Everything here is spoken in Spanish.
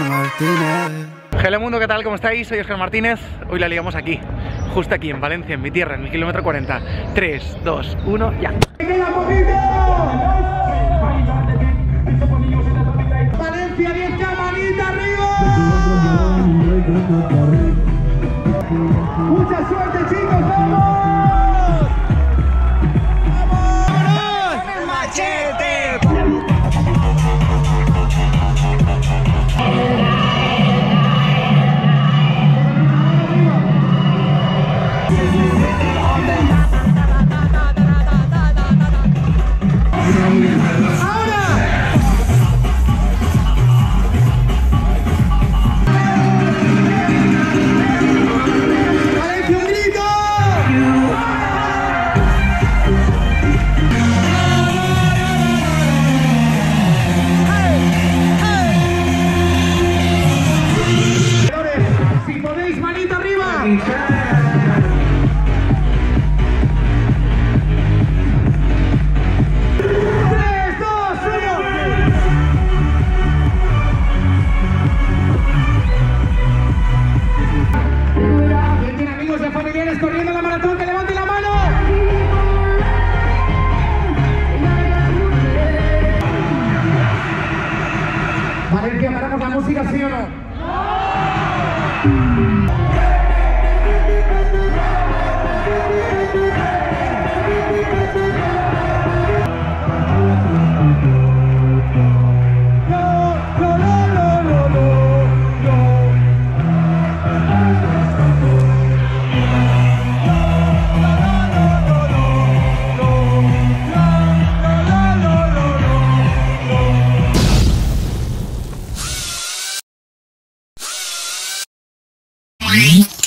Martínez. Hola mundo, ¿qué tal? ¿Cómo estáis? Soy Oscar Martínez. Hoy la liamos aquí, justo aquí en Valencia, en mi tierra, en el kilómetro 40. 3, 2, 1, ya. Valencia 10 manita arriba. Maratón? ¡Que levante la mano! Valencia, ¿paramos la música, sí o no? No, Bye.